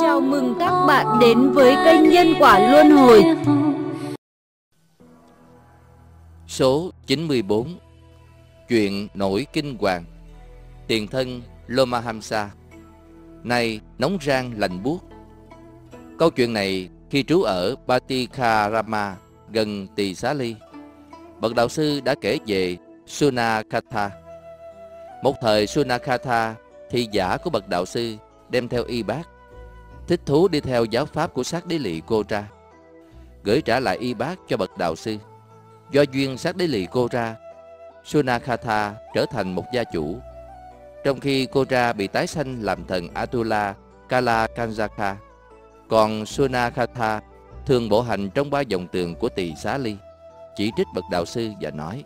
Chào mừng các bạn đến với kênh Nhân Quả Luân Hồi. Số 94 Chuyện nổi kinh hoàng, Tiền thân Lomahamsa Nay, nóng rang lạnh buốt. Câu chuyện này khi trú ở Batikarama gần Tỳ Xá Ly, Bậc đạo sư đã kể về Sunakatha. Một thời Sunakatha thi giả của bậc đạo sư đem theo y bác. Thích thú đi theo giáo pháp của sát đế lì cô ra. Gửi trả lại y bác cho bậc đạo sư. Do duyên sát đế lì cô ra, Sunakatha trở thành một gia chủ. Trong khi cô ra bị tái sanh làm thần Atula Kala Kanjaka còn Sunakatha thường bộ hành trong ba dòng tường của tỳ xá ly, chỉ trích bậc đạo sư và nói,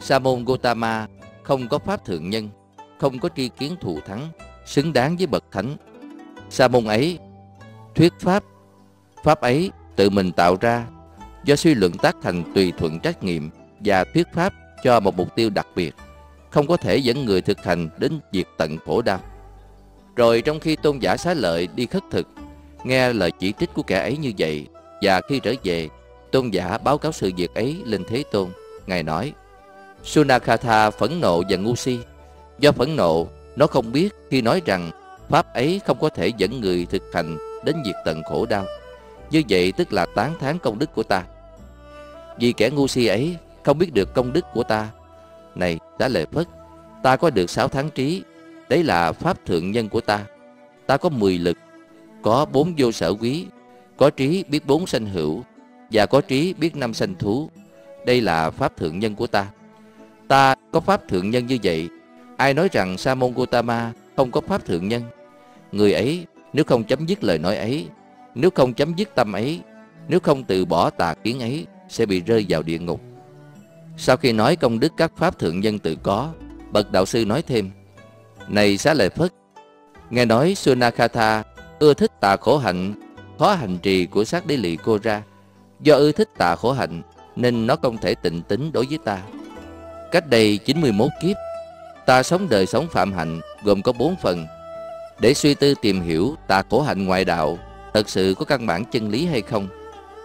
sa môn gotama không có pháp thượng nhân không có tri kiến thù thắng, xứng đáng với bậc thánh. Sa môn ấy, thuyết pháp pháp ấy tự mình tạo ra do suy luận tác thành tùy thuận trách nhiệm và thuyết pháp cho một mục tiêu đặc biệt, không có thể dẫn người thực hành đến diệt tận khổ đau. Rồi trong khi tôn giả xá lợi đi khất thực, nghe lời chỉ trích của kẻ ấy như vậy, và khi trở về, tôn giả báo cáo sự việc ấy lên thế tôn, ngài nói, sunakatha phẫn nộ và ngu si do phẫn nộ, nó không biết khi nói rằng pháp ấy không có thể dẫn người thực hành đến diệt tận khổ đau. Như vậy tức là tán thán công đức của ta. Vì kẻ ngu si ấy không biết được công đức của ta. Này đã lệ phất, ta có được sáu tháng trí. Đấy là pháp thượng nhân của ta. Ta có mười lực, có bốn vô sở quý, có trí biết bốn sanh hữu, và có trí biết năm sanh thú. Đây là pháp thượng nhân của ta. Ta có pháp thượng nhân như vậy ai nói rằng sa môn gotama không có pháp thượng nhân? Người ấy, nếu không chấm dứt lời nói ấy, nếu không chấm dứt tâm ấy, nếu không từ bỏ tà kiến ấy, sẽ bị rơi vào địa ngục. Sau khi nói công đức các pháp thượng nhân tự có, bậc đạo sư nói thêm, này xá lợi phất, nghe nói sunakatha ưa thích tà khổ hạnh, khó hành trì của sát đế lì cô ra. Do ưa thích tà khổ hạnh, nên nó không thể tịnh tính đối với ta. Cách đây 91 kiếp ta sống đời sống phạm hạnh, gồm có bốn phần. Để suy tư tìm hiểu tà khổ hạnh ngoại đạo, thật sự có căn bản chân lý hay không?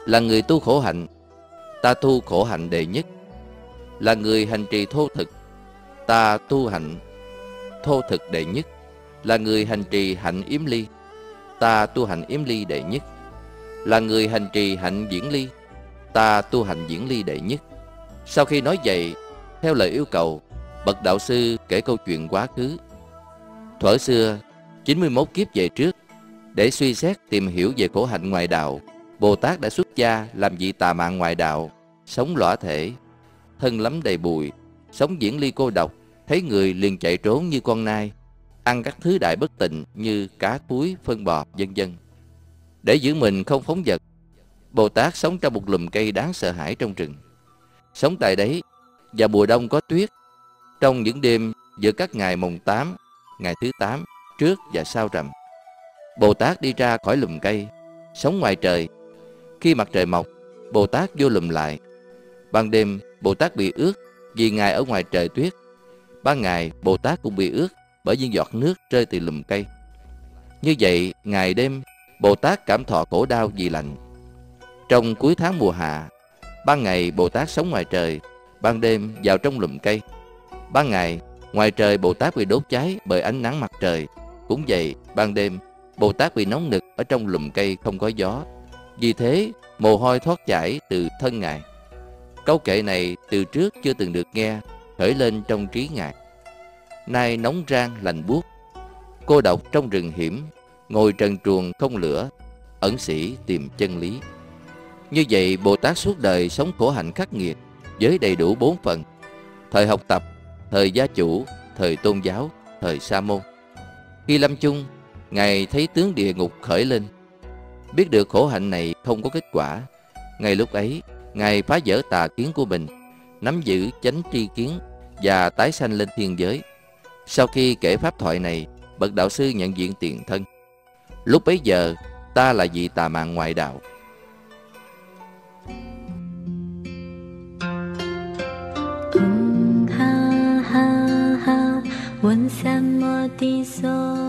Là người tu khổ hạnh, ta tu khổ hạnh đệ nhất. Là người hành trì thô thực, ta tu hạnh thô thực đệ nhất. Là người hành trì hạnh yếm ly, ta tu hành yếm ly đệ nhất. Là người hành trì hạnh diễn ly, ta tu hành diễn ly đệ nhất. Sau khi nói vậy, theo lời yêu cầu bậc đạo sư kể câu chuyện quá khứ. Thuở xưa 91 kiếp về trước, để suy xét tìm hiểu về khổ hạnh ngoại đạo, bồ tát đã xuất gia làm vị tà mạng ngoại đạo, sống lõa thể, thân lắm đầy bụi, sống diễn ly cô độc, thấy người liền chạy trốn như con nai, ăn các thứ đại bất tịnh như cá cuối phân bò, vân vân. Để giữ mình không phóng vật, bồ tát sống trong một lùm cây đáng sợ hãi trong rừng. Sống tại đấy, và mùa đông có tuyết trong những đêm giữa các ngày mùng 8, ngày thứ 8, trước và sau rằm. Bồ Tát đi ra khỏi lùm cây, sống ngoài trời. Khi mặt trời mọc, Bồ Tát vô lùm lại. Ban đêm, Bồ Tát bị ướt vì Ngài ở ngoài trời tuyết. Ban ngày, Bồ Tát cũng bị ướt bởi những giọt nước rơi từ lùm cây. Như vậy, ngày đêm, Bồ Tát cảm thọ khổ đau vì lạnh. Trong cuối tháng mùa hạ, ban ngày Bồ Tát sống ngoài trời, ban đêm vào trong lùm cây. Ban ngày, ngoài trời Bồ Tát bị đốt cháy bởi ánh nắng mặt trời. Cũng vậy, ban đêm, Bồ Tát bị nóng nực ở trong lùm cây không có gió. Vì thế, mồ hôi thoát chảy từ thân Ngài. Câu kệ này từ trước chưa từng được nghe, khởi lên trong trí Ngài. Nay nóng rang lành buốt, cô độc trong rừng hiểm, ngồi trần truồng không lửa, ẩn sĩ tìm chân lý. Như vậy, Bồ Tát suốt đời sống khổ hạnh khắc nghiệt với đầy đủ bốn phần. Thời học tập, thời gia chủ, thời tôn giáo, thời sa môn. Khi lâm chung, Ngài thấy tướng địa ngục khởi lên. Biết được khổ hạnh này không có kết quả. Ngay lúc ấy, Ngài phá vỡ tà kiến của mình, nắm giữ chánh tri kiến và tái sanh lên thiên giới. Sau khi kể pháp thoại này, bậc đạo sư nhận diện tiền thân. Lúc bấy giờ, ta là vị tà mạng ngoại đạo. 三摩地所。